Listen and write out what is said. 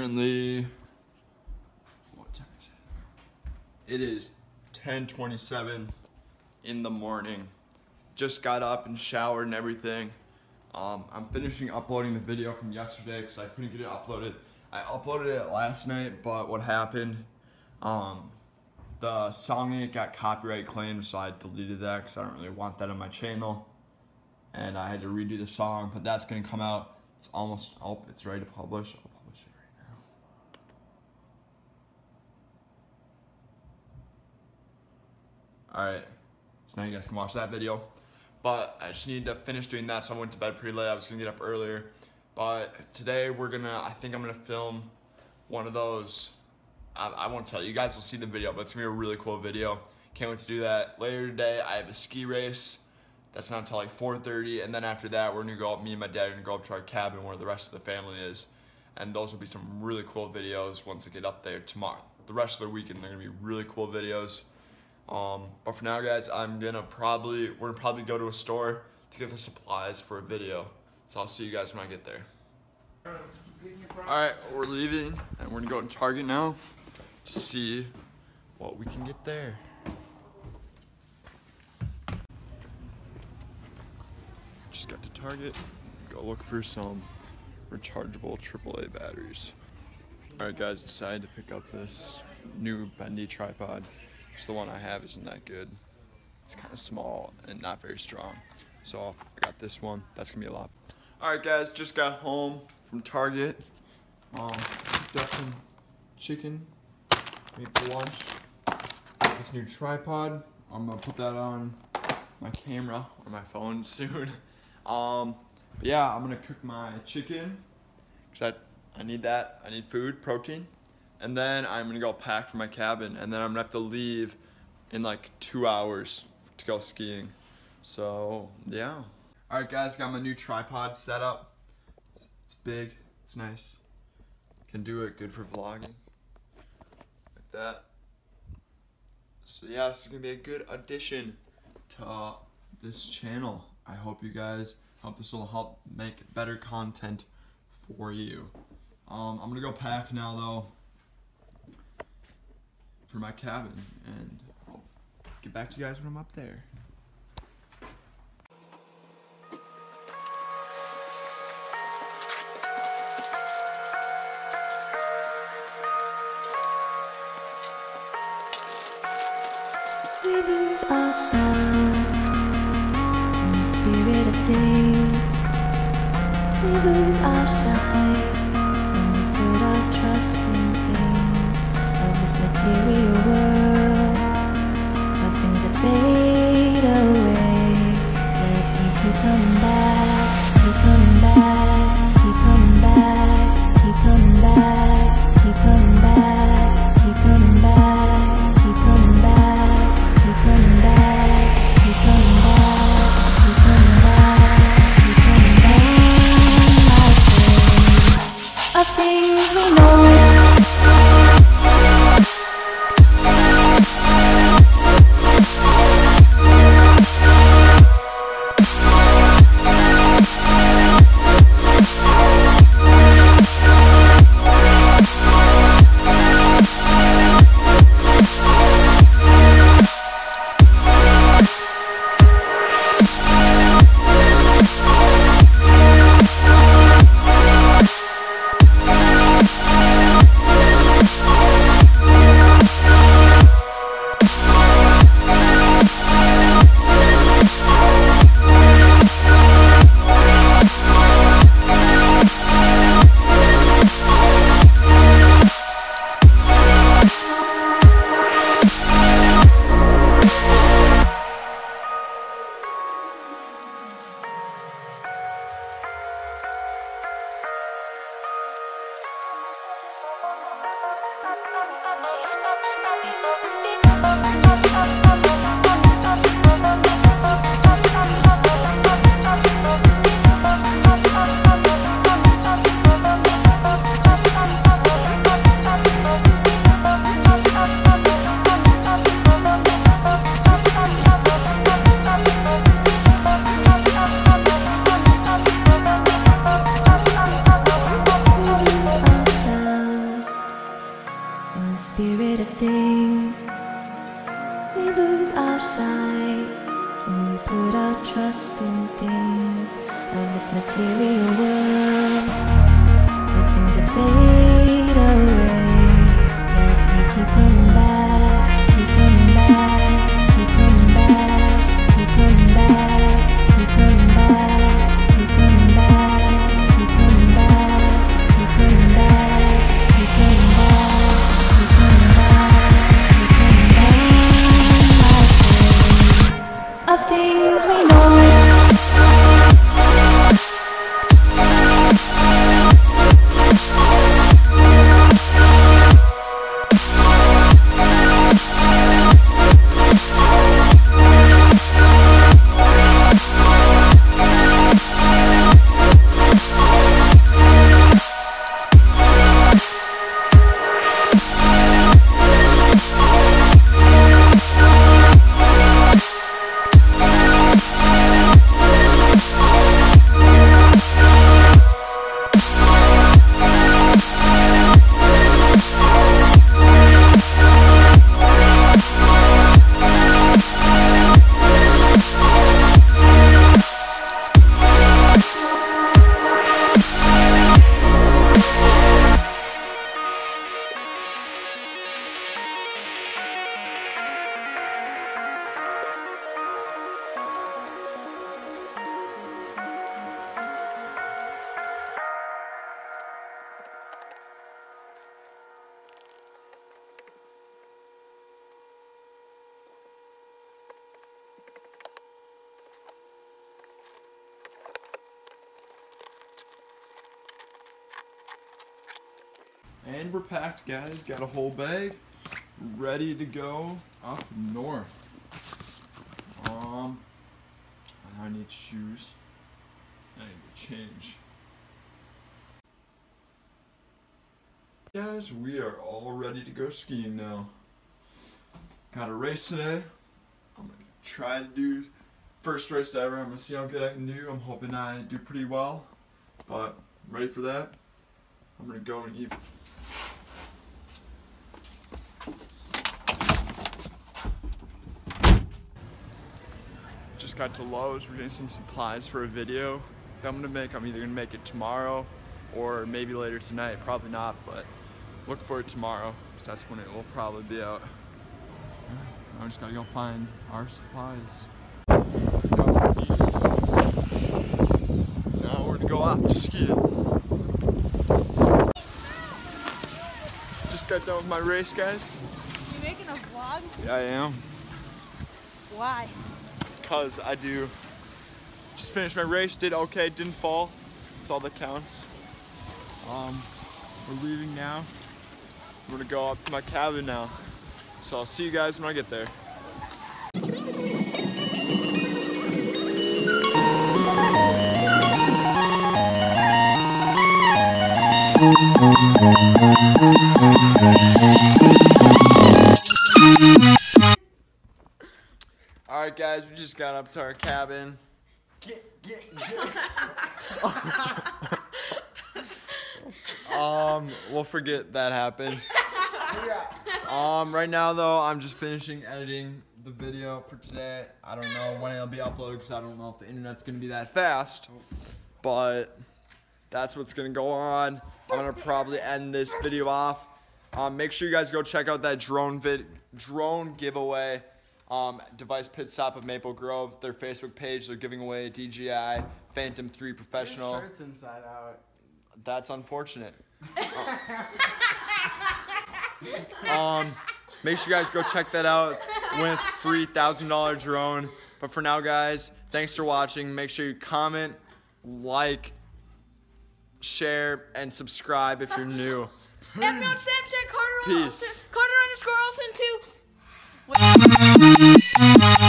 Currently, what time is it? It is 10:27 in the morning. Just got up and showered and everything. Um, I'm finishing uploading the video from yesterday because I couldn't get it uploaded. I uploaded it last night, but what happened? Um, the song it got copyright claimed, so I deleted that because I don't really want that on my channel. And I had to redo the song, but that's gonna come out. It's almost, oh, it's ready to publish. I'll publish it right now. Alright, so now you guys can watch that video. But I just need to finish doing that, so I went to bed pretty late. I was gonna get up earlier. But today we're gonna, I think I'm gonna film one of those. I, I won't tell you, you guys will see the video, but it's gonna be a really cool video. Can't wait to do that. Later today, I have a ski race. That's not until like 4.30, and then after that, we're gonna go up, me and my dad are gonna go up to our cabin where the rest of the family is. And those will be some really cool videos once I get up there tomorrow. The rest of the weekend, they're gonna be really cool videos. Um, but for now, guys, I'm gonna probably we're gonna probably go to a store to get the supplies for a video. So I'll see you guys when I get there. All right, we're leaving, and we're gonna go to Target now to see what we can get there. Just got to Target. Go look for some rechargeable AAA batteries. All right, guys, decided to pick up this new bendy tripod. Just the one I have isn't that good. It's kind of small and not very strong. So I got this one. That's gonna be a lot. All right, guys, just got home from Target. Um, got some chicken, made for lunch. Got This new tripod. I'm gonna put that on my camera or my phone soon. Um, yeah, I'm gonna cook my chicken because I, I need that. I need food, protein and then I'm gonna go pack for my cabin, and then I'm gonna have to leave in like two hours to go skiing. So yeah. All right, guys, got my new tripod set up. It's, big, it's nice. Can do it, good for vlogging, like that. So yeah, this is gonna be a good addition to uh, this channel. I hope you guys, hope this will help make better content for you. Um, I'm gonna go pack now though for my cabin and get back to you guys when I'm up there. We lose ourselves in the spirit of things. We lose our sight material spirit of things. We lose our sight when we put our trust in things of this material world. Where things that fade away, yet we keep coming back, And we're packed, guys. Got a whole bag ready to go up north. Um, I need shoes. I need to change. Guys, we are all ready to go skiing now. Got a race today. I'm gonna try to do first race ever. I'm gonna see how good I can do. I'm hoping I do pretty well. But ready for that? I'm gonna go and eat. Just got to Lowe's. We're getting some supplies for a video that I'm gonna make. I'm either gonna make it tomorrow or maybe later tonight. Probably not, but look for it tomorrow because that's when it will probably be out. I just gotta go find our supplies. Now we're gonna go off to skiing. Just got done with my race, guys. You making a vlog? Yeah, I am. Why? Cause I do. Just finished my race, did okay, didn't fall. That's all that counts. Um, we're leaving now. I'm gonna go up to my cabin now. So I'll see you guys when I get there. All right, guys, we just got up to our cabin. um, we'll forget that happened. Um, right now though, I'm just finishing editing the video for today. I don't know when it'll be uploaded because I don't know if the internet's gonna be that fast. But that's what's gonna go on. I'm gonna probably end this video off. Um, make sure you guys go check out that drone vid drone giveaway um, Device Pit Stop of Maple Grove, their Facebook page. They're giving away a DJI Phantom 3 Professional. Your shirt's inside out. That's unfortunate. um, make sure you guys go check that out with free $1,000 drone. But for now, guys, thanks for watching. Make sure you comment, like, share, and subscribe if you're new. Peace. Carter underscore Olson 2. Wait.